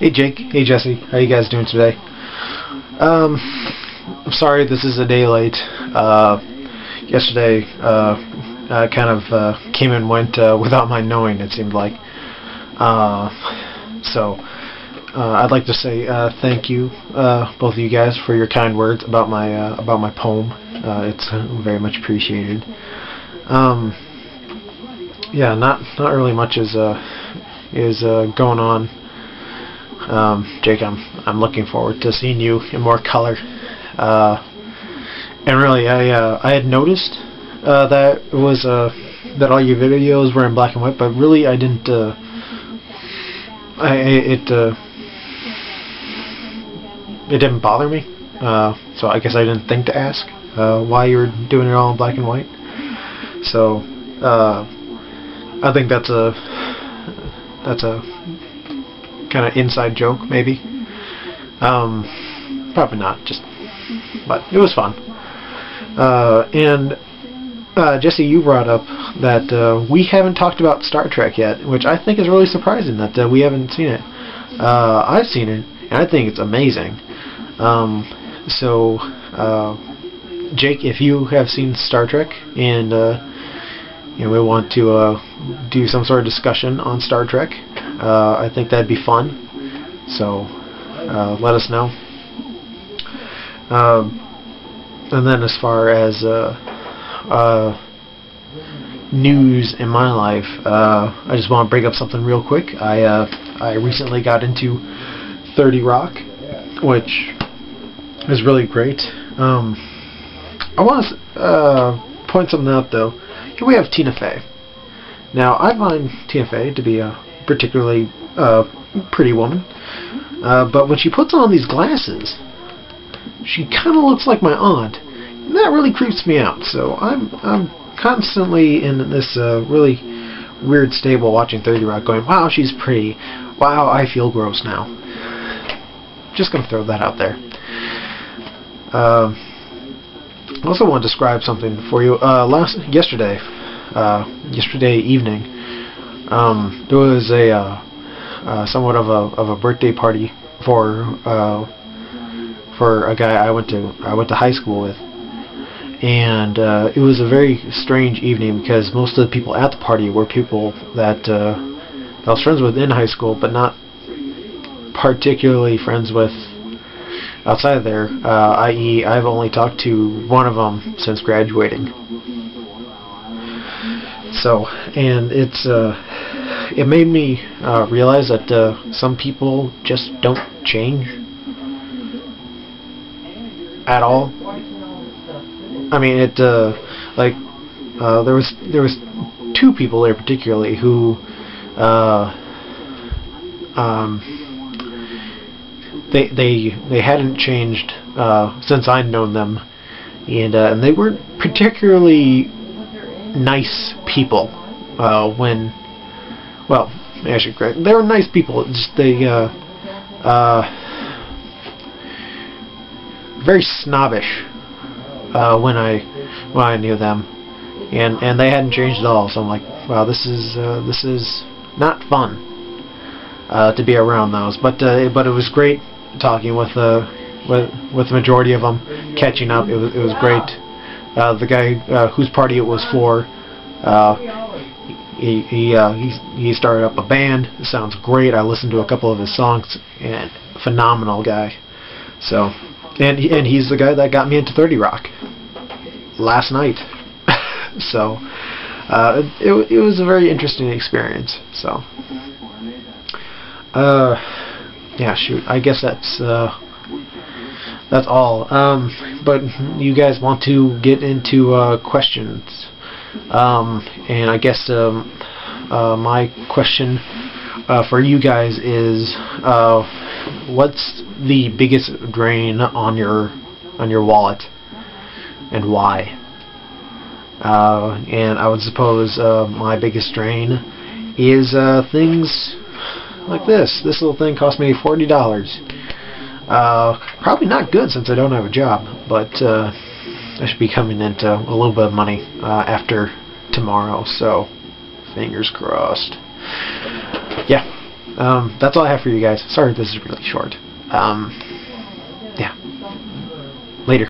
Hey Jake, hey Jesse, how you guys doing today? Um, I'm sorry this is a day late. Uh, yesterday, uh, uh, kind of uh, came and went uh, without my knowing. It seemed like. Uh, so, uh, I'd like to say uh, thank you, uh, both of you guys, for your kind words about my uh, about my poem. Uh, it's very much appreciated. Um, yeah, not not really much is uh, is uh, going on um, Jake, I'm I'm looking forward to seeing you in more color. Uh, and really, I uh, I had noticed uh, that it was uh, that all your videos were in black and white, but really I didn't. Uh, I it uh, it didn't bother me, so I guess I didn't think to ask why you were doing it all in black and white. So I think that's a that's a kind of inside joke, maybe. Um, probably not, just, but it was fun. Uh, and uh, Jesse, you brought up that uh, we haven't talked about Star Trek yet, which I think is really surprising that uh, we haven't seen it. Uh, I've seen it, and I think it's amazing. Um, so, uh, Jake, if you have seen Star Trek and you know, we want to do some sort of discussion on Star Trek, uh, I think that'd be fun. So uh, let us know. Um, and then as far as uh, uh, news in my life, uh, I just want to bring up something real quick. I I recently got into 30 Rock, which is really great. Um, I want to point something out though. Here we have Tina Fey. Now I find Tina Fey to be a particularly uh, pretty woman, uh, but when she puts on these glasses, she kind of looks like my aunt, and that really creeps me out. So I'm I'm constantly in this uh, really weird stable watching 30 Rock, going, "Wow, she's pretty. Wow, I feel gross now." Just gonna throw that out there. Uh, I also want to describe something for you. Uh, last yesterday, uh, yesterday evening, um, there was a uh, uh, somewhat of a of a birthday party for uh, for a guy I went to I went to high school with, and uh, it was a very strange evening because most of the people at the party were people that, uh, that I was friends with in high school, but not particularly friends with outside of there. Uh, i.e., I've only talked to one of them since graduating. So, and it's uh, it made me uh, realize that uh, some people just don't change at all. I mean, it uh, like uh, there was there was two people there particularly who uh, um, they they they hadn't changed uh, since I'd known them, and uh, and they weren't particularly nice people uh, when well actually correct they were nice people. Just they uh, uh, very snobbish uh, when I when I knew them, and and they hadn't changed at all. So I'm like, wow, this is uh, this is not fun uh, to be around those. But but it was great talking with uh, with with the majority of them, catching up. It was it was great. Uh, the guy uh, whose party it was for, uh, he he, uh, he he started up a band. It sounds great. I listened to a couple of his songs, and phenomenal guy. So, and and he's the guy that got me into 30 Rock last night. so, uh, it it was a very interesting experience. So, uh, yeah, shoot. I guess that's uh, that's all. Um, but you guys want to get into uh, questions, um, and I guess um, uh, my question uh, for you guys is, uh, what's the biggest drain on your on your wallet, and why? Uh, and I would suppose uh, my biggest drain is things like this. This little thing cost me forty dollars. Uh, probably not good since I don't have a job, but uh, I should be coming into a little bit of money uh, after tomorrow. So, fingers crossed. Yeah, um, that's all I have for you guys. Sorry, this is really short. Um,